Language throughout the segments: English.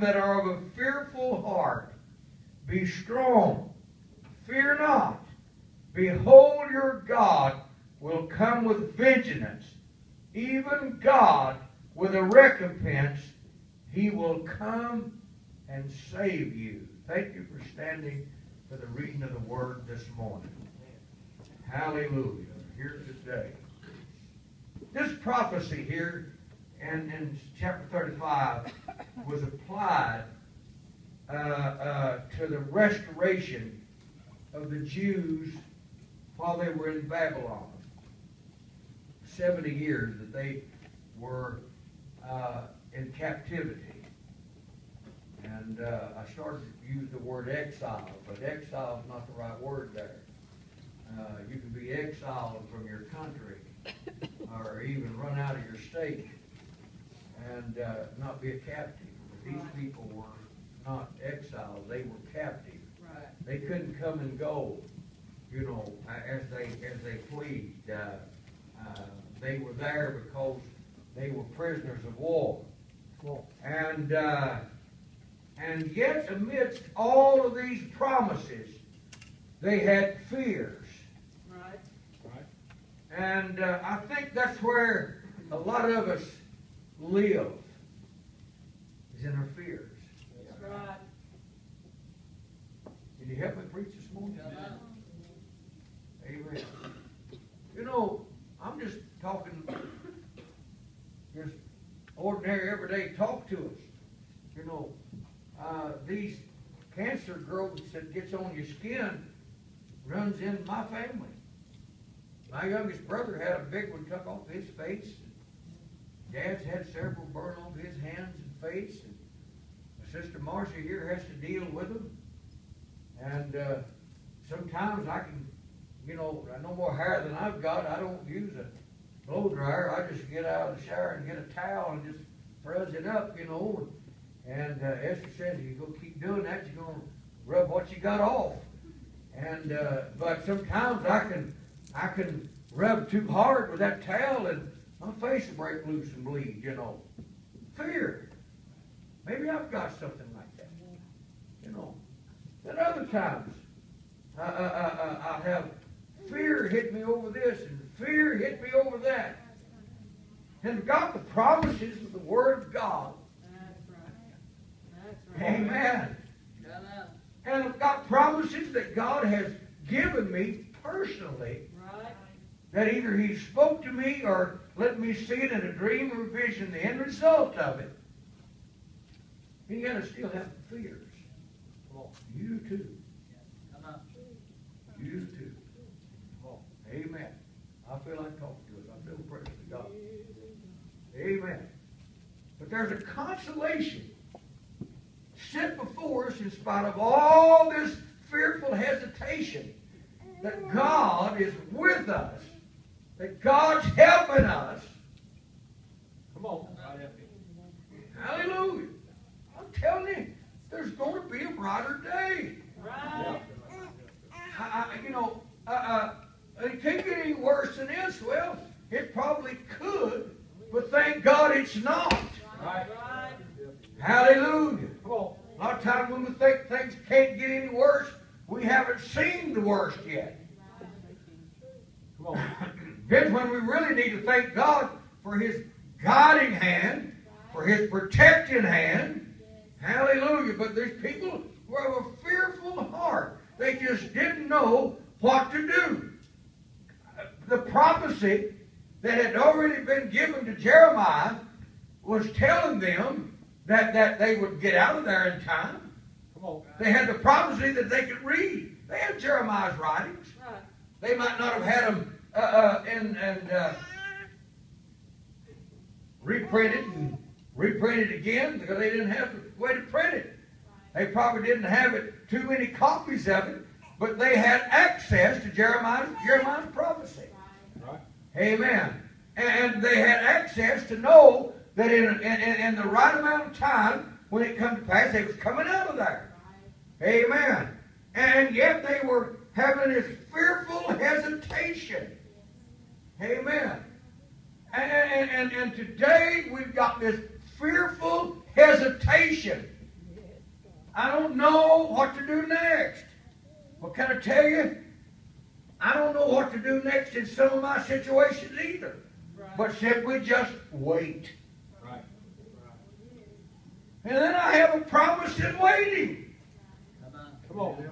that are of a fearful heart. Be strong, fear not. Behold, your God will come with vengeance, even God with a recompense. He will come and save you. Thank you for standing for the reading of the word this morning. Hallelujah. Here today. This prophecy here in, in chapter 35 was applied uh, uh, to the restoration of the Jews while they were in Babylon. 70 years that they were uh, in captivity. And uh, I started to use the word exile, but exile is not the right word there. Uh, you can be exiled from your country or even run out of your state and uh, not be a captive. But these people were not exiled; they were captive. Right. They couldn't come and go, you know, as they as they pleased. Uh, uh, they were there because they were prisoners of war, and uh, and yet amidst all of these promises, they had fears. Right. And uh, I think that's where a lot of us live, is in our fears. That's right. Can you help me preach this morning? Yeah. Amen. You know, I'm just talking, just ordinary, everyday talk to us. You know, uh, these cancer growths that gets on your skin runs in my family. My youngest brother had a big one took off his face. Dad's had several burn off his hands and face. And sister Marcia here has to deal with them. And uh, sometimes I can, you know, I no more hair than I've got. I don't use a blow dryer. I just get out of the shower and get a towel and just fuzz it up, you know. And uh, Esther says, if you go keep doing that, you're going to rub what you got off. And uh, but sometimes I can I can rub too hard with that towel and my face will break loose and bleed, you know. Fear. Maybe I've got something like that, you know. At other times, I, I, I, I have fear hit me over this and fear hit me over that. And I've got the promises of the Word of God. That's right. That's right. Amen. And I've got promises that God has given me personally Right. that either he spoke to me or let me see it in a dream or vision, the end result of it. You gotta still have fears. You too. You too. Amen. I feel like talking to us. I feel praise of God. Amen. But there's a consolation set before us in spite of all this fearful hesitation that God is with us, that God's helping us. Come on. Hallelujah. I'm telling you, there's going to be a brighter day. Right. I, you know, uh, uh, it can't get any worse than this. Well, it probably could, but thank God it's not. Right. Hallelujah. A lot of times when we think things can't get any worse, we haven't seen the worst yet. Then when we really need to thank God for His guiding hand, for His protecting hand. Hallelujah. But there's people who have a fearful heart. They just didn't know what to do. The prophecy that had already been given to Jeremiah was telling them that, that they would get out of there in time. They had the prophecy that they could read. They had Jeremiah's writings. They might not have had them uh, uh, in, and uh, reprinted and reprinted again because they didn't have the way to print it. They probably didn't have it too many copies of it, but they had access to Jeremiah's, Jeremiah's prophecy. Amen. And they had access to know that in, in, in the right amount of time, when it come to pass, they was coming out of there. Amen. And yet they were having this fearful hesitation. Amen. And, and, and, and today we've got this fearful hesitation I don't know what to do next. Well, can I tell you? I don't know what to do next in some of my situations either. Right. But simply just wait. Right. And then I have a promise in waiting. Come on. Come on.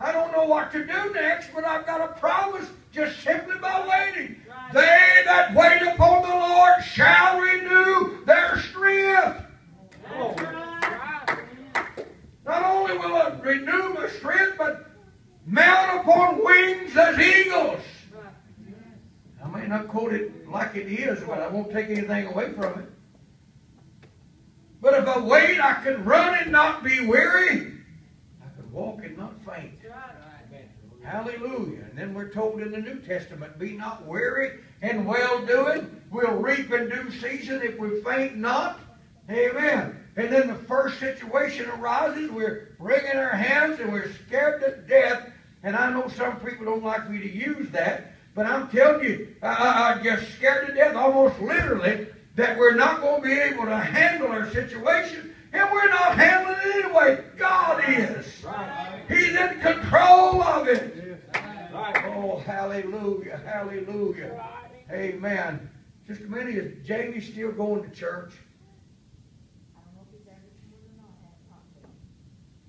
I don't know what to do next, but I've got a promise just simply by waiting. Right. They that wait upon the Lord shall renew their strength. Right. Not only will it renew my strength, but mount upon wings as eagles. Right. I may not quote it like it is, but I won't take anything away from it. But if I wait, I can run and not be weary. I can walk and not faint. Hallelujah. And then we're told in the New Testament, be not weary in well doing. We'll reap in due season if we faint not. Amen. And then the first situation arises, we're wringing our hands and we're scared to death. And I know some people don't like me to use that, but I'm telling you, I, I'm just scared to death, almost literally, that we're not going to be able to handle our situation. And we're not handling it anyway. God is. He's in control of it. Oh, hallelujah, hallelujah. Amen. Just a minute, is Jamie still going to church?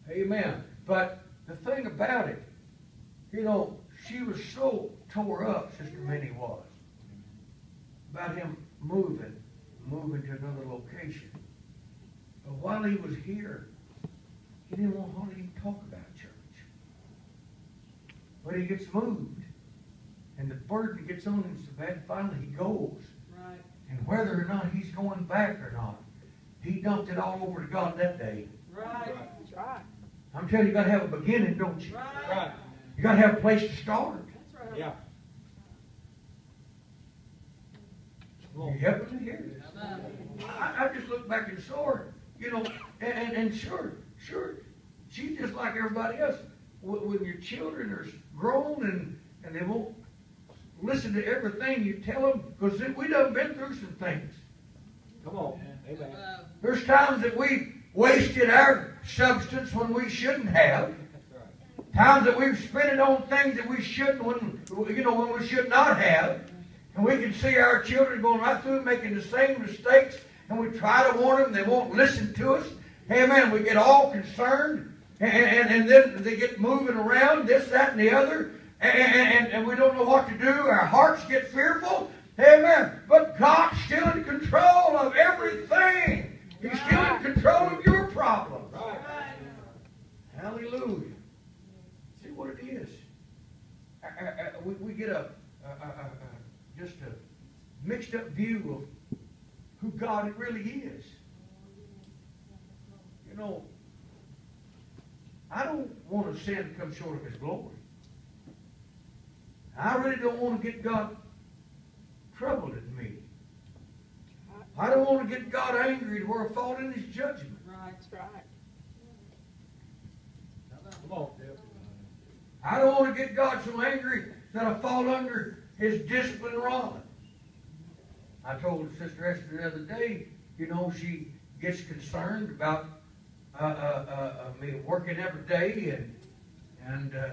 Amen. But the thing about it, you know, she was so tore up, Sister Minnie was, about him moving, moving to another location. But while he was here, he didn't want to hardly even talk about church. But he gets moved, and the burden gets on him so bad, finally he goes. Right. And whether or not he's going back or not, he dumped it all over to God that day. Right. That's right. I'm telling you, you got to have a beginning, don't you? Right. Right. You got to have a place to start. That's right. Yeah. You helping me here? Come. I, I just look back and saw her, you know, and, and, and sure, sure, she's just like everybody else. When, your children are grown and, and they won't listen to everything you tell them, because we done been through some things. Come on. Amen. There's times that we wasted our substance when we shouldn't have. Times that we've spent it on things that we shouldn't, when, you know, when we should not have. And we can see our children going right through making the same mistakes, and we try to warn them, they won't listen to us. Amen. We get all concerned, and, and, and then they get moving around, this, that, and the other, and, and, and we don't know what to do. Our hearts get fearful. Amen. But God's still in control of everything. He's still in control of your problems. Right. Hallelujah. See what it is. Uh, uh, uh, we, we get a, a, a, a, just a mixed up view of God it really is. You know, I don't want to sin to come short of His glory. I really don't want to get God troubled at me. I don't want to get God angry to where I fall in His judgment. Right. That's right. Come on. Come on. I don't want to get God so angry that I fall under His discipline rod. I told Sister Esther the other day, you know, she gets concerned about uh, uh, uh, uh, me working every day, and and uh,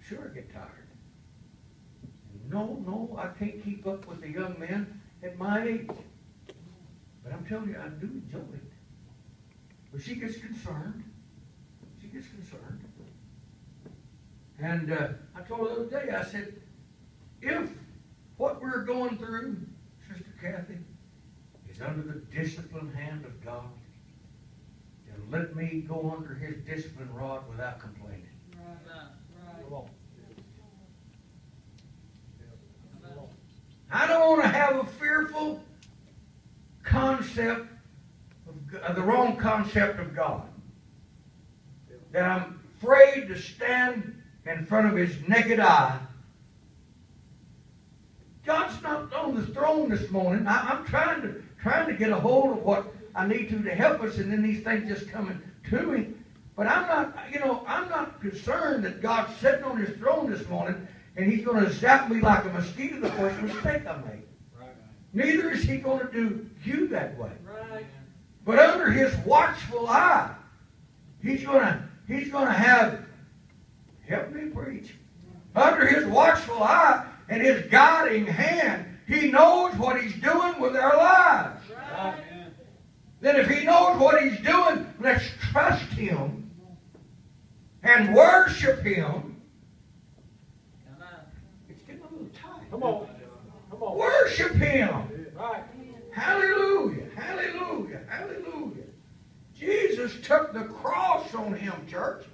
sure I get tired. No, no, I can't keep up with the young men at my age. But I'm telling you, I do enjoy it. But she gets concerned. She gets concerned. And uh, I told her the other day, I said, if what we're going through, Kathy, is under the disciplined hand of God, then let me go under his discipline rod without complaining. Right. Right. Come on. Come on. I don't want to have a fearful concept of uh, the wrong concept of God. That I'm afraid to stand in front of his naked eye. On the throne this morning. I, I'm trying to trying to get a hold of what I need to to help us, and then these things just coming to me. But I'm not, you know, I'm not concerned that God's sitting on his throne this morning and he's going to zap me like a mosquito the first mistake I make. Right. Neither is he going to do you that way. Right. But under his watchful eye, He's gonna, he's gonna have, help me preach, under his watchful eye and his guiding hand, he knows what he's doing with our lives. Right. Then if he knows what he's doing, let's trust him and worship him. Come on. It's getting a little tight. Come on. Come on. Worship him. Right. Hallelujah, hallelujah, hallelujah. Jesus took the cross on him, church.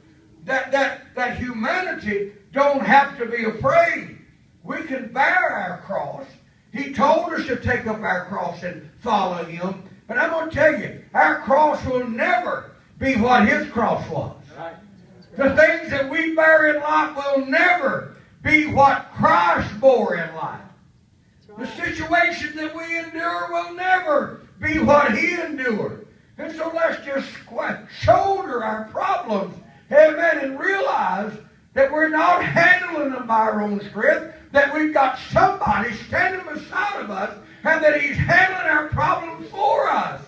That, that, that humanity don't have to be afraid. We can bear our cross. He told us to take up our cross and follow him. But I'm going to tell you, our cross will never be what his cross was. Right. The things that we bear in life will never be what Christ bore in life. The situation that we endure will never be what He endured. And so let's just shoulder our problems, amen, and realize that we're not handling them by our own strength, that we've got somebody standing beside of us, and that He's handling our problems for us.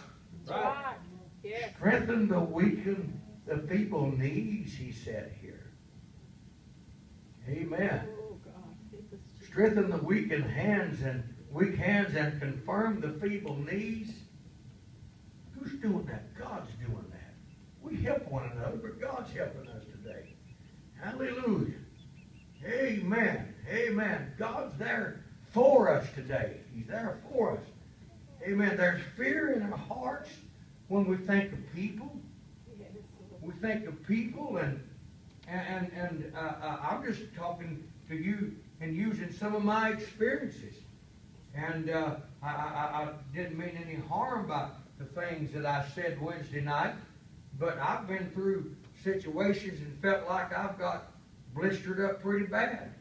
Right. Yes. Strengthen the weakened, the feeble knees, He said here. Amen. Oh, God. Keep us to- Strengthen the weakened hands and weak hands and confirm the feeble knees. Who's doing that? God's doing that. We help one another, but God's helping us today. Hallelujah. Amen. Amen. God's there for us today. He's there for us. Amen. There's fear in our hearts when we think of people. We think of people and and and uh, uh, I'm just talking to you and using some of my experiences. And uh, I, I, I didn't mean any harm by the things that I said Wednesday night, but I've been through situations and felt like I've got blistered up pretty bad.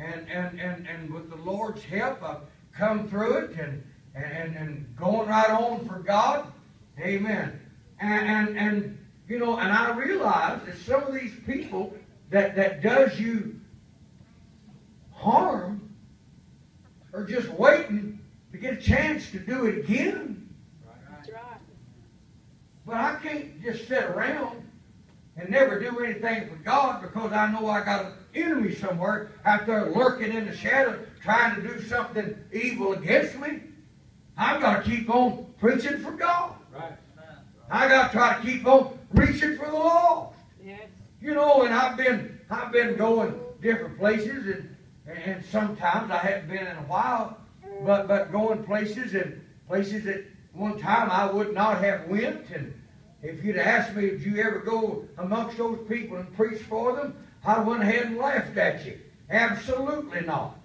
Come on. And and and, and with the Lord's help, I've come through it and and and going right on for God. Amen. And and, and you know, and I realize that some of these people that that does you harm are just waiting to get a chance to do it again. That's right. But I can't just sit around and never do anything for God because I know I got an enemy somewhere out there lurking in the shadow trying to do something evil against me. I've got to keep on preaching for God. Right. I got to try to keep on reaching for the lost. Yes. You know, and I've been I've been going different places and and sometimes I haven't been in a while, but but going places and places that one time I would not have went and if you'd asked me, did you ever go amongst those people and preach for them? I went ahead and laughed at you. Absolutely not.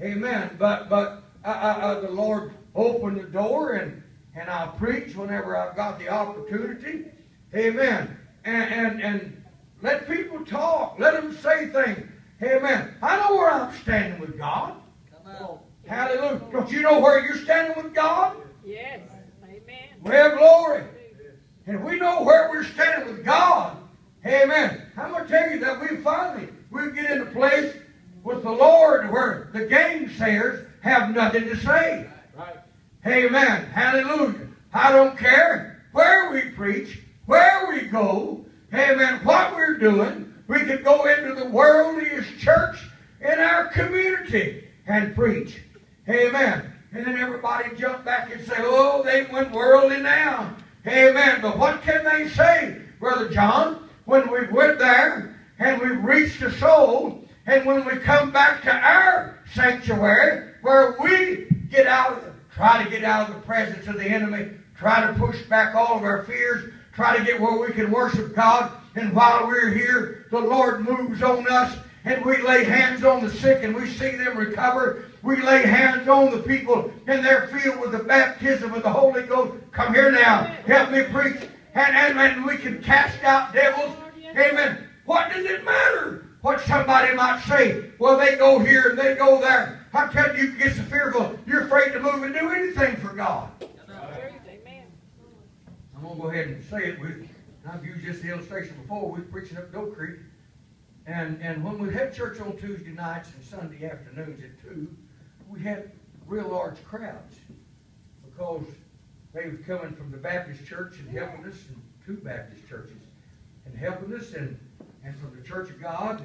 Amen. But but uh, uh, uh, the Lord opened the door and and I'll preach whenever I've got the opportunity. Amen. And and and let people talk. Let them say things. Amen. I know where I'm standing with God. Come on. Hallelujah. Don't you know where you're standing with God? Yes. Amen. Well, glory. And if we know where we're standing with God, amen. I'm going to tell you that we finally, we get in a place with the Lord where the gainsayers have nothing to say. Right. Amen. Hallelujah. I don't care where we preach, where we go, amen, what we're doing. We could go into the worldliest church in our community and preach. Amen. And then everybody jump back and say, oh, they went worldly now. Amen. But what can they say, Brother John, when we went there and we reached a soul and when we come back to our sanctuary where we get out of try to get out of the presence of the enemy, try to push back all of our fears, try to get where we can worship God. And while we're here, the Lord moves on us and we lay hands on the sick and we see them recover. We lay hands on the people and they're filled with the baptism of the Holy Ghost. Come here now. Help me preach. And, and, and we can cast out devils. Amen. What does it matter what somebody might say? Well, they go here and they go there. I'm telling you, you get so fearful, you're afraid to move and do anything for God. I'm going to go ahead and say it. We, I've used this illustration before. We were preaching up Doe Creek. And, and when we had church on Tuesday nights and Sunday afternoons at 2, we had real large crowds because they were coming from the Baptist church and helping us and two Baptist churches. and helping us, and, and from the Church of God,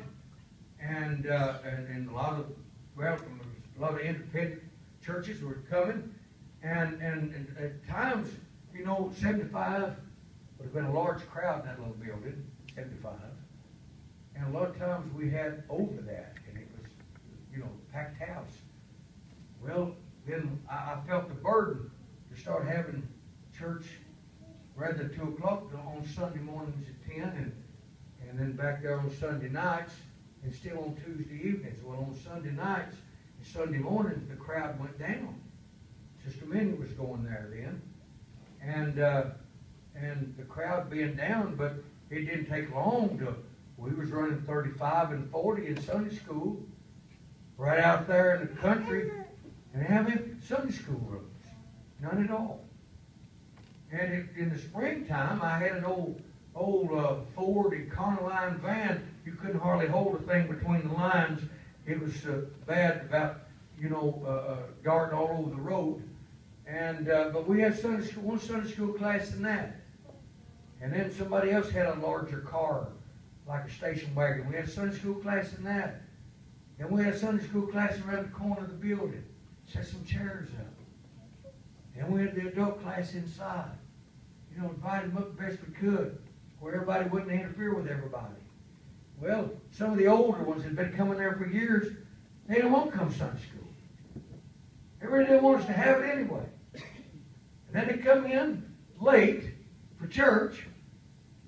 and, uh, and, and a lot of, well, from a lot of independent churches were coming, and, and, and at times, you know, seventy-five would have been a large crowd in that little building, seventy-five. And a lot of times we had over that, and it was, you know, packed house. Well, then I, I felt the burden to start having church rather two o'clock on Sunday mornings at ten, and, and then back there on Sunday nights, and still on Tuesday evenings. Well, on Sunday nights and Sunday mornings, the crowd went down. Sister Minnie was going there then, and uh, and the crowd being down, but it didn't take long to. We was running 35 and 40 in Sunday school, right out there in the country, and having Sunday school rooms, none at all. And it, in the springtime, I had an old old uh, Ford Econoline van. You couldn't hardly hold a thing between the lines. It was uh, bad about you know uh, uh, guarding all over the road. And uh, but we had Sunday school, one Sunday school class in that. And then somebody else had a larger car, like a station wagon. We had Sunday school class in that. And we had Sunday school class around the corner of the building. Set some chairs up. And we had the adult class inside. You know, invite them up the best we could, where everybody wouldn't interfere with everybody. Well, some of the older ones that had been coming there for years, they don't want to come Sunday school. Everybody didn't want us to have it anyway. And then they come in late for church,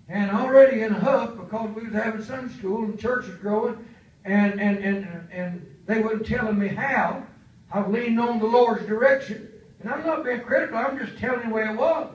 and already in a huff because we was having Sunday school and church was growing, and and and and they wasn't telling me how. I was leaning on the Lord's direction, and I'm not being critical. I'm just telling you way it was.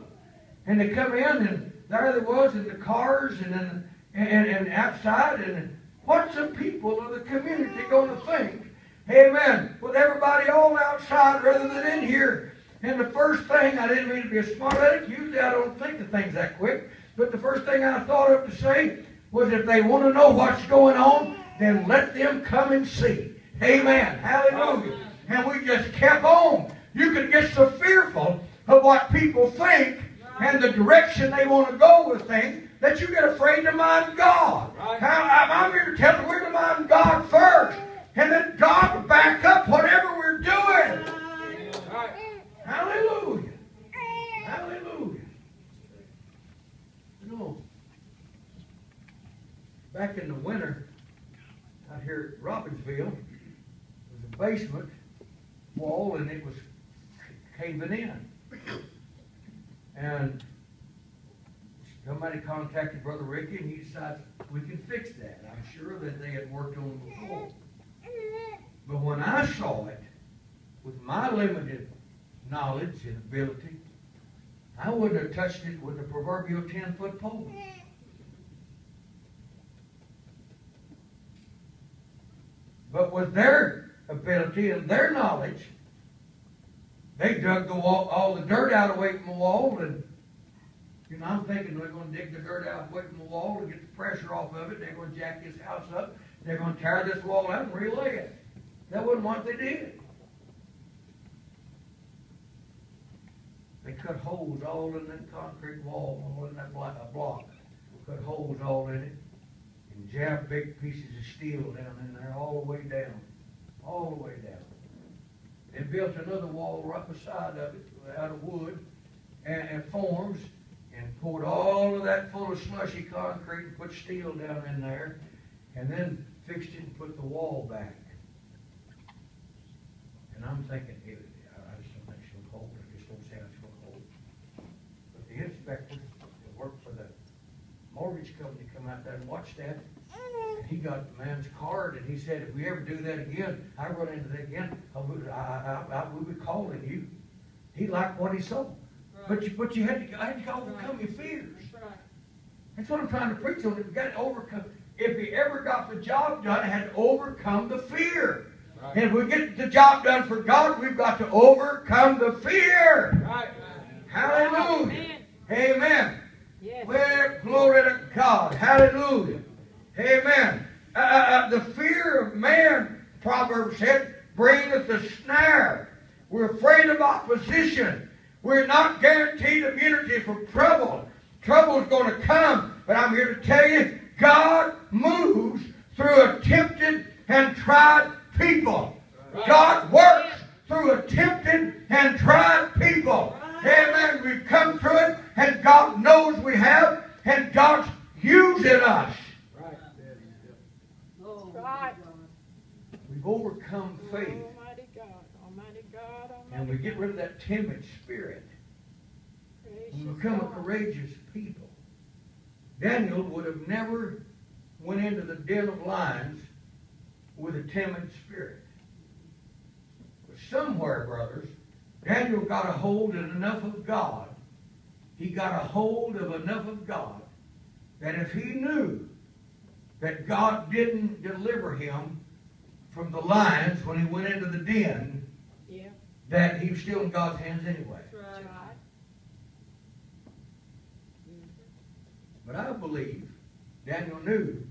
And they come in, and there they was in the cars, and then and, and outside, and what's the people of the community going to think? Amen. With everybody all outside rather than in here. And the first thing, I didn't mean to be a smart aleck. Usually I don't think of things that quick. But the first thing I thought of to say was if they want to know what's going on, then let them come and see. Amen. Hallelujah. And we just kept on. You can get so fearful of what people think and the direction they want to go with things that you get afraid to mind God. How, I'm here to tell you we're to mind God first. And then God will back up whatever we're doing. Hallelujah. Hallelujah. You know, back in the winter, out here at Robbinsville, there was a basement wall and it was caving in. And somebody contacted Brother Ricky and he decided we can fix that. I'm sure that they had worked on it before. But when I saw it, with my limited knowledge and ability, I wouldn't have touched it with a proverbial 10 foot pole. But with their ability and their knowledge, they dug the wall, all the dirt out away from the wall, and you know, I'm thinking they're going to dig the dirt out away from the wall to get the pressure off of it. They're going to jack this house up. They're going to tear this wall out and relay it. That wasn't what they did. They cut holes all in that concrete wall, all in that block. Cut holes all in it, and jabbed big pieces of steel down in there, all the way down, all the way down. They built another wall right beside of it, out of wood and, and forms, and poured all of that full of slushy concrete and put steel down in there, and then fixed it and put the wall back. And I'm thinking, hey, I just don't think it's gonna hold, it just don't sound it's gonna hold. But the inspector that worked for the mortgage company come out there and watch that, and he got the man's card, and he said, if we ever do that again, I run into that again, I would, I, I, I, would call in you. He liked what he saw. But you, but you had to, I had to overcome your fears. That's right. That's what I'm trying to preach on. You've got to overcome. If he ever got the job done, had to overcome the fear. And if we get the job done for God, we've got to overcome the fear. Right. Hallelujah. Amen. Yes. Well, glory to God. Hallelujah. Amen. Uh, uh, uh, the fear of man, Proverbs said, bringeth a snare. We're afraid of opposition. We're not guaranteed immunity from trouble. Trouble's going to come, But I'm here to tell you, God moves through a tempted and tried people. God works through a tempted and tried people. Amen. We've come through it, and God knows we have, and God's using us. Right. We've overcome faith, and we get rid of that timid spirit. We become a courageous people. Daniel would have never went into the den of lions with a timid spirit. But somewhere, brothers, Daniel got a hold of enough of God. He got a hold of enough of God that if he knew that God didn't deliver him from the lions when he went into the den, Yeah, that he was still in God's hands anyway. That's that's right. right. But I believe Daniel knew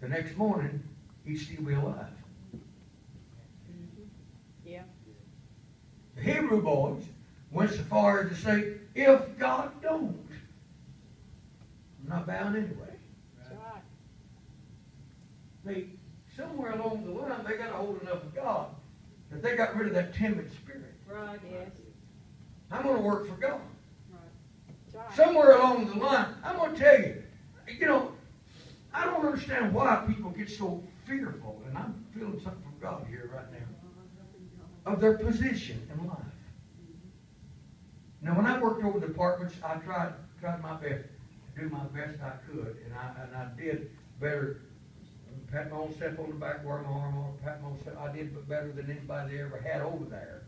the next morning he'd still be alive. Yeah, The Hebrew boys went so far as to say, if God don't, I'm not bound anyway. right. They somewhere along the line they got a hold enough of God that they got rid of that timid spirit. Right. Yes, I'm going to work for God. that's right. Somewhere along the line, I'm going to tell you, you know, I don't understand why people get so fearful, and I'm feeling something from God here right now. Of their position in life. Now, when I worked over the departments, I tried tried my best to do my best I could, and I and I did better. Pat my own self on the back, wear my arm on, pat my own self. I did better than anybody they ever had over there.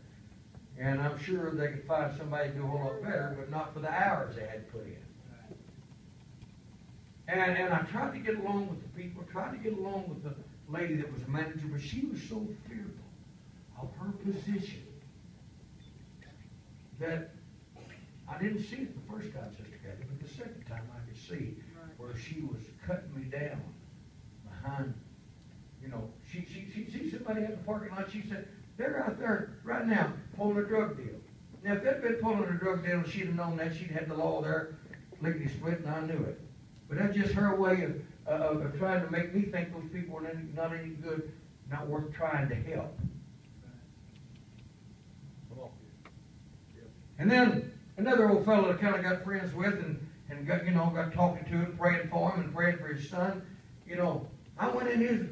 And I'm sure they could find somebody to do a whole lot better, but not for the hours they had put in. And, and I tried to get along with the people, tried to get along with the lady that was a manager, but she was so fearful of her position that I didn't see it the first time, Sister Kathy, but the second time I could see where she was cutting me down behind, you know, she, she, she see somebody at the parking lot, she said, they're out there right now pulling a drug deal. Now, if they'd been pulling a drug deal she'd have known that, she'd had the law there, lickety split, and I knew it. But that's just her way of, uh, of, of trying to make me think those people are not any good, not worth trying to help. And then another old fellow that kind of got friends with and, and got, you know, got talking to him, praying for him and praying for his son. You know, I went in his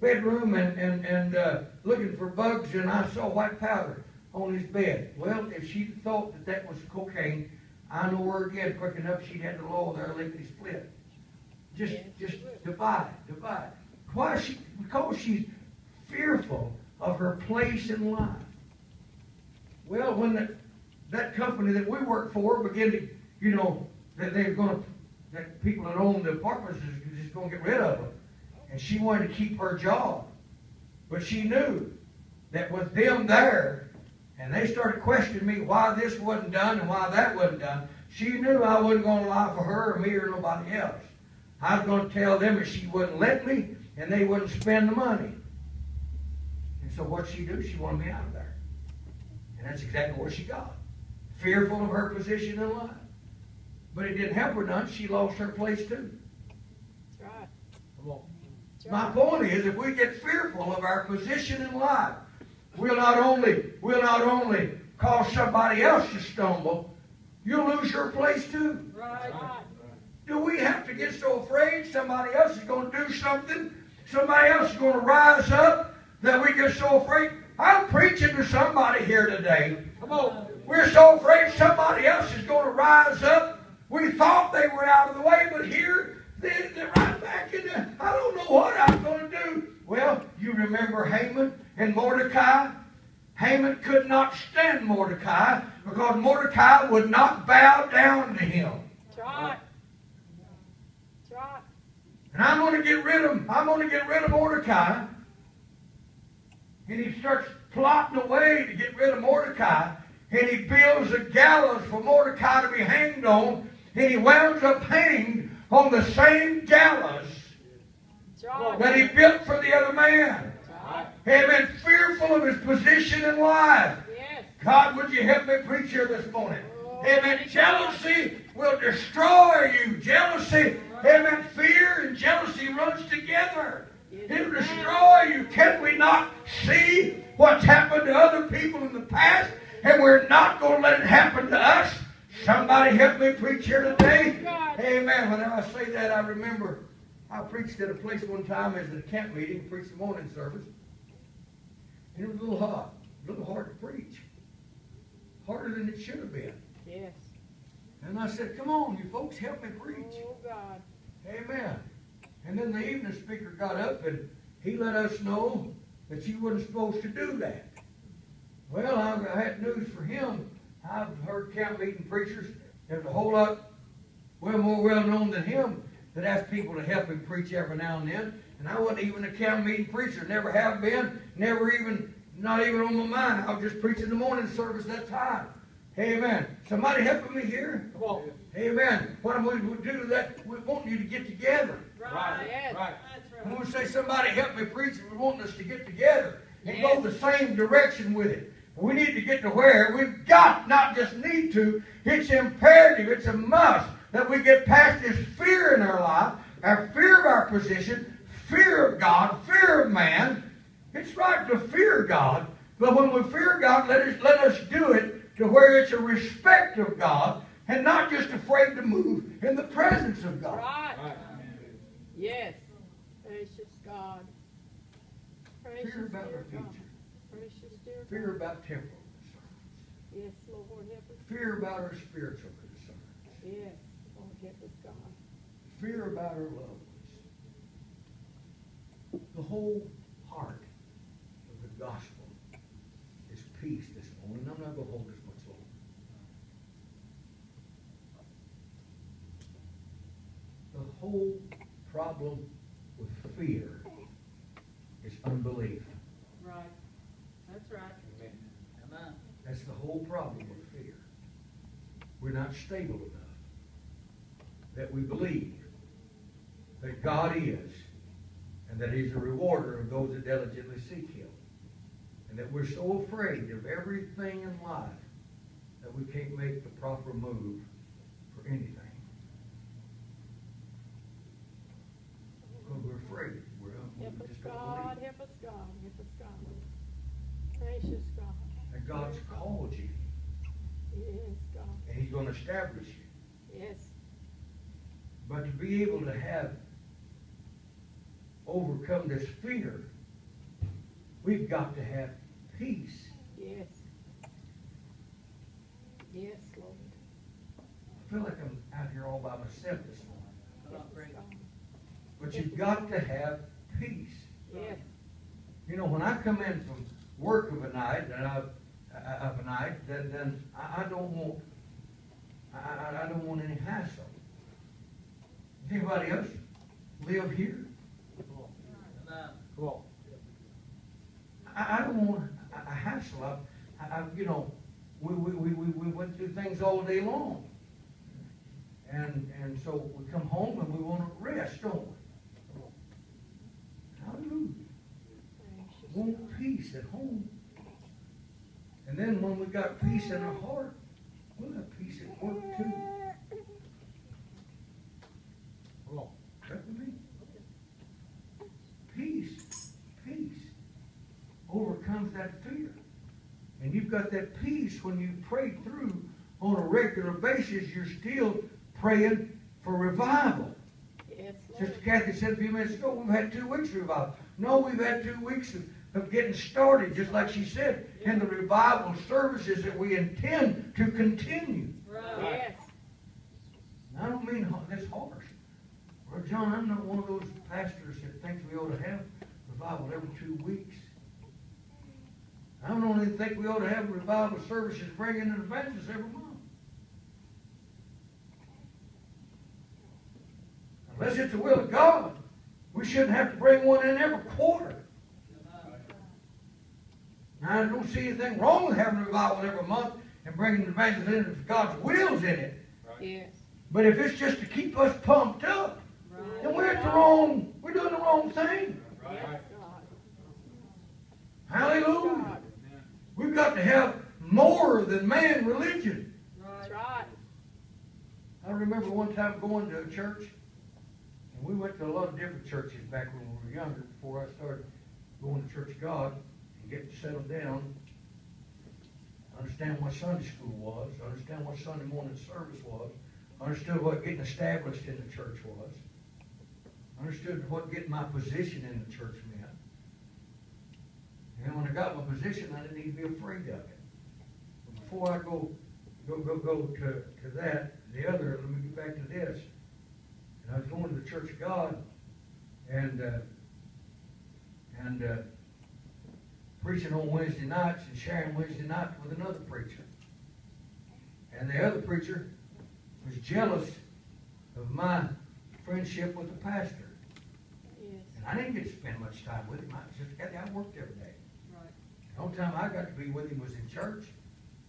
bedroom and, and, and uh, looking for bugs and I saw white powder on his bed. Well, if she thought that that was cocaine, I know her again quick enough she'd had the law there lickety split. Just, just divide, divide. Why is she? Because she's fearful of her place in life. Well, when the, that company that we work for began to, you know, that they're going to, that people that own the apartments is just going to get rid of them. And she wanted to keep her job. But she knew that with them there, and they started questioning me why this wasn't done and why that wasn't done, she knew I wasn't going to lie for her or me or nobody else. I was going to tell them that she wouldn't let me and they wouldn't spend the money. And so what she do? She wanted me out of there. And that's exactly what she got. Fearful of her position in life. But it didn't help her none. She lost her place too. That's right. Come on. That's My right. point is, if we get fearful of our position in life, we'll not only we'll not only cause somebody else to stumble, you'll lose your place too. Right. Right. Do we have to get so afraid somebody else is going to do something? Somebody else is going to rise up that we get so afraid? I'm preaching to somebody here today. Come on. We're so afraid somebody else is going to rise up. We thought they were out of the way, but here they, they're right back in the. I don't know what I'm going to do. Well, you remember Haman and Mordecai? Haman could not stand Mordecai because Mordecai would not bow down to him. That's right. That's right. And I'm going to get rid of him. I'm going to get rid of Mordecai. And he starts plotting a way to get rid of Mordecai. And he builds a gallows for Mordecai to be hanged on. And he winds up hanged on the same gallows right. that he built for the other man. Right. Been fearful of his position in life. Yes. God, would you help me preach here this morning? Oh, Amen. Jealousy will destroy you. Jealousy Amen. Fear and jealousy runs together. Yes, It'll destroy you. Can we not see what's happened to other people in the past? And we're not going to let it happen to us. Somebody help me preach here today. Amen. Whenever I say that, I remember I preached at a place one time as a camp meeting, preached the morning service. And it was a little hot, a little hard to preach. Harder than it should have been. Yes. And I said, come on, you folks, help me preach. Oh, God. Amen. And then the evening speaker got up and he let us know that you wasn't supposed to do that. Well, I, I had news for him. I've heard camp meeting preachers. There's a whole lot, well, more well known than him that ask people to help him preach every now and then. And I wasn't even a camp meeting preacher. Never have been. Never even, not even on my mind. I was just preaching the morning service that time. Amen. Somebody helping me here? Come on. Amen. What I'm going to do that, we want you to get together. Right. Yes. Right. That's When right. we say somebody help me preach, we want us to get together and Yes. go the same direction with it. We need to get to where we've got, not just need to, it's imperative, it's a must that we get past this fear in our life, our fear of our position, fear of God, fear of man. It's right to fear God, but when we fear God, let us, let us do it to where it's a respect of God and not just afraid to move in the presence of God. Right. Yes. Precious God. Precious Fear about our future. Precious dear God. Fear about temporal concerns. Yes, Lord, help us. Fear about our spiritual concerns. Yes, Lord, help us, God. Fear about our loved ones. The whole heart of the gospel is peace this morning. I'm not going to hold this much longer. The whole problem with fear is unbelief. Right. That's right. Come on. That's the whole problem with fear. We're not stable enough that we believe that God is and that He's a rewarder of those that diligently seek Him. And that we're so afraid of everything in life that we can't make the proper move for anything. Because we're afraid. We're, Help we us, God. Help us, God. Help us, God. Gracious God's called you. Yes, God. And He's going to establish you. Yes. But to be able to have overcome this fear, we've got to have peace. Yes. Yes, Lord. I feel like I'm out here all by myself this morning. Come on, Help us, preach. God. But you've got to have peace. Yes. You know, when I come in from work of a night, and I, I- of a night, then, then I, I don't want, I, I, I don't want any hassle. Does anybody else live here? Come on. Well, I, I don't want a, a hassle. I, I, I- you know, we, we, we, we we went through things all day long. And, and so we come home and we want to rest, don't we? Hallelujah. Precious We want peace at home. And then when we got peace in our heart, we'll have peace at work too. Well, that with me. Peace, peace overcomes that fear. And you've got that peace when you pray through on a regular basis, you're still praying for revival. Yes, Sister Kathy said a few minutes ago, we've had two weeks of revival. No, we've had two weeks of, of getting started, just like she said, in the revival services that we intend to continue. Right. Yes. I don't mean this harsh. Well, John, I'm not one of those pastors that thinks we ought to have revival every two weeks. I don't even think we ought to have revival services bringing in evangelists every month. Unless it's the will of God, we shouldn't have to bring one in every quarter. Come I don't see anything wrong with having a revival every month and bringing the evangelists in if God's will's in it. Yes. But if it's just to keep us pumped up, Right. then we're at the wrong, we're doing the wrong thing. Yes, God. Hallelujah. God. We've got to have more than man religion. That's Right. right. I remember one time going to a church and we went to a lot of different churches back when we were younger, before I started going to Church of God getting settled down. Understand what Sunday school was, understand what Sunday morning service was, understood what getting established in the church was, understood what getting my position in the church meant. And when I got my position, I didn't need to be afraid of it. But Before I go, go, go, go to, to that, the other, let me get back to this. And I was going to the Church of God and, uh, and, uh, preaching on Wednesday nights and sharing Wednesday nights with another preacher. And the other preacher was jealous of my friendship with the pastor. Yes. And I didn't get to spend much time with him. I just got I worked every day. Right. The only time I got to be with him was in church.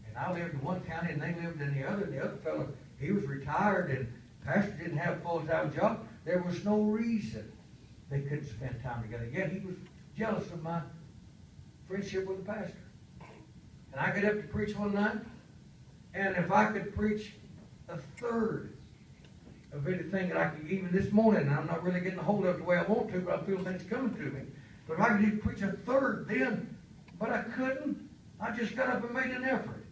And I lived in one county and they lived in the other. The other fellow, he was retired and pastor didn't have a full-time job. There was no reason they couldn't spend time together. Yet he was jealous of my friendship with the pastor. And I got up to preach one night, and if I could preach a third of anything that I could, even this morning, I'm not really getting a hold of the way I want to, but I feel things coming to me. But if I could preach a third then, but I couldn't, I just got up and made an effort.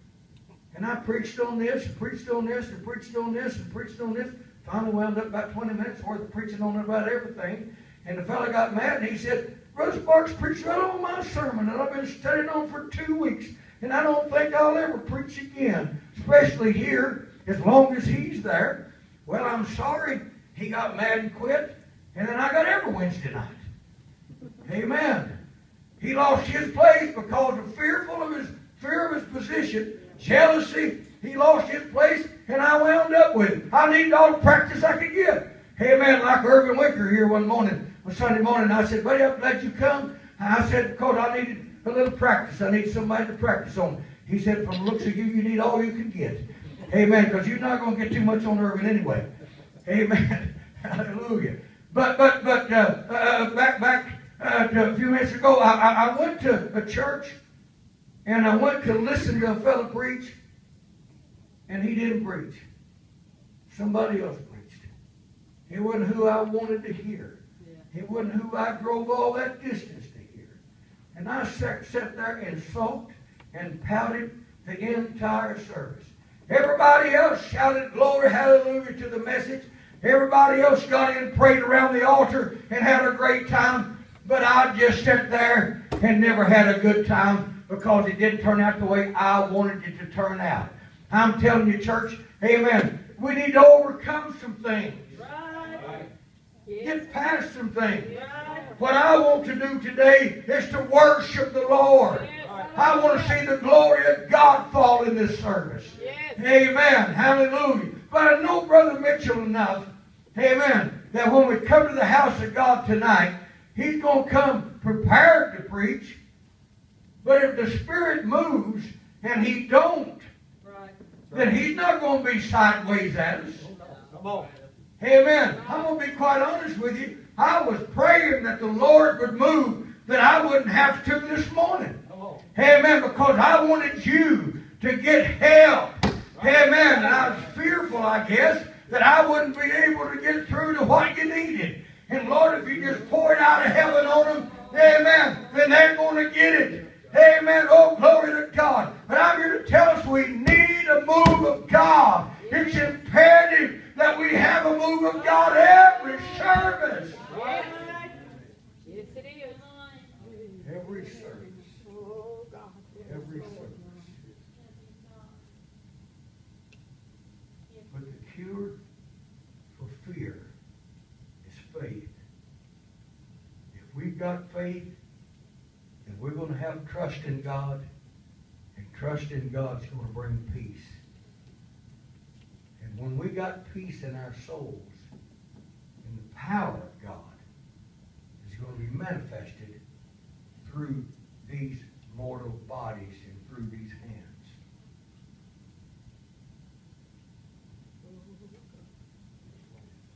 And I preached on this, and preached on this, and preached on this, and preached on this. Finally wound up about 20 minutes worth of preaching on about everything. And the fellow got mad and he said, Brother Sparks preached right on my sermon that I've been studying on for two weeks. And I don't think I'll ever preach again, especially here, as long as he's there. Well, I'm sorry. He got mad and quit. And then I got every Wednesday night. Amen. He lost his place because of fearful of his fear of his position, jealousy. He lost his place, and I wound up with it. I needed all the practice I could get. Amen. Like Irvin Wicker here one morning, one Sunday morning, I said, buddy, I'm glad you come. I said, because I needed a little practice. I need somebody to practice on. He said, from the looks of you, you need all you can get. Amen. Because you're not going to get too much on Irvin anyway. Amen. Hallelujah. But but but uh, uh, back back uh, to a few minutes ago, I, I, I went to a church and I went to listen to a fellow preach, and he didn't preach. Somebody else preached. It wasn't who I wanted to hear. It wasn't who I drove all that distance to hear. And I sat, sat there and sulked and pouted the entire service. Everybody else shouted glory, hallelujah to the message. Everybody else got in, prayed around the altar, and had a great time. But I just sat there and never had a good time because it didn't turn out the way I wanted it to turn out. I'm telling you, church, amen. We need to overcome some things. Right. Yes. Get past some things. What I want to do today is to worship the Lord. I want to see the glory of God fall in this service. Amen. Hallelujah. But I know Brother Mitchell enough, amen, that when we come to the house of God tonight, he's going to come prepared to preach. But if the Spirit moves and he don't, then he's not going to be sideways at us. Come on. Amen. I'm going to be quite honest with you. I was praying that the Lord would move, that I wouldn't have to this morning. Amen. Because I wanted you to get help. Amen. And I was fearful, I guess, that I wouldn't be able to get through to what you needed. And Lord, if you just pour it out of heaven on them, amen, then they're going to get it. Amen. Oh, glory to God. But I'm here to tell us we need a move of God. It's of God every service. Yes. It is. Every service. Every service. But the cure for fear is faith. If we've got faith, then we're going to have trust in God, and trust in God's going to bring peace. And when we got peace in our souls, power of God is going to be manifested through these mortal bodies and through these hands.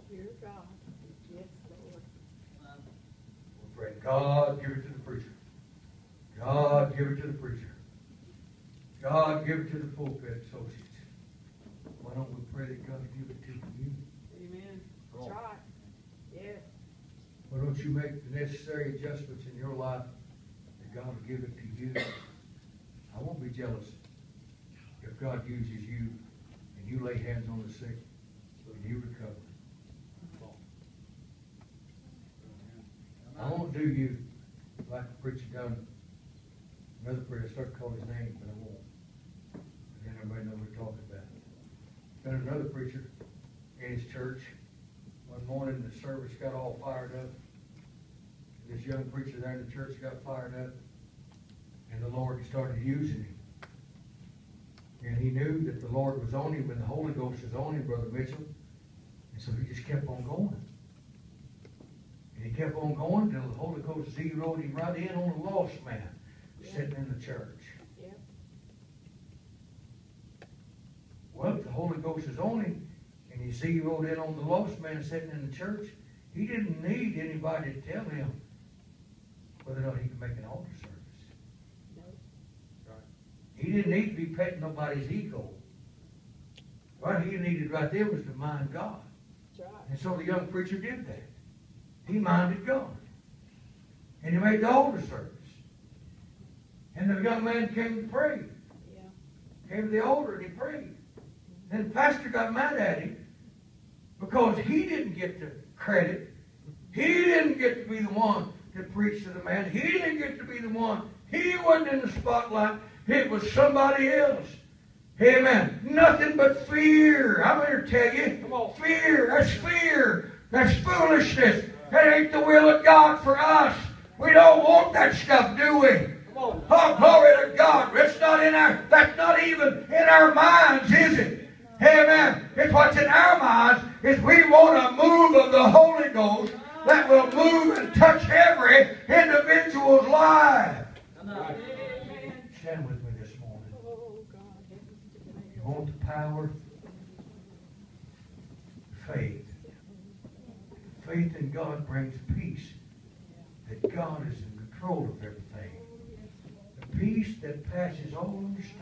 Dear God. Yes, Lord. We're praying, God, give it to the preacher. God, give it to the preacher. God, give it to the pulpit associates. Why don't we pray that God give it to you? Amen. That's right. Yes. don't you make the necessary adjustments in your life, that God will give it to you. I won't be jealous if God uses you and you lay hands on the sick and you recover. I won't do you like the preacher done. Another preacher, I start to his name, but I won't. And then everybody knows we're talking about. Then another preacher in his church, one morning the service got all fired up. This young preacher there in the church got fired up, and the Lord started using him. And he knew that the Lord was on him and the Holy Ghost was on him, Brother Mitchell. And so he just kept on going. And he kept on going till the Holy Ghost zeroed him right in on a lost man sitting in the church. Yep. Well, if the Holy Ghost is on him and you see he zeroed in on the lost man sitting in the church, he didn't need anybody to tell him whether or not he could make an altar service. No. He didn't need to be petting nobody's ego. What he needed right there was to mind God. Right. And so the young preacher did that. He minded God. And he made the altar service. And the young man came to pray. Yeah. Came to the altar and he prayed. Then the pastor got mad at him because he didn't get the credit. He didn't get to be the one to preach to the man. He didn't get to be the one. He wasn't in the spotlight. It was somebody else. Amen. Nothing but fear. I'm here to tell you. Come on. Fear. That's fear. That's foolishness. That ain't the will of God for us. We don't want that stuff, do we? Come on. Oh, glory to God. It's not in our, that's not even in our minds, is it? Amen. It's what's in our minds is we want a move of the Holy Ghost that will move and touch every individual's life. Stand with me this morning. You want the power? Faith. Faith in God brings peace. That God is in control of everything. The peace that passes all understanding.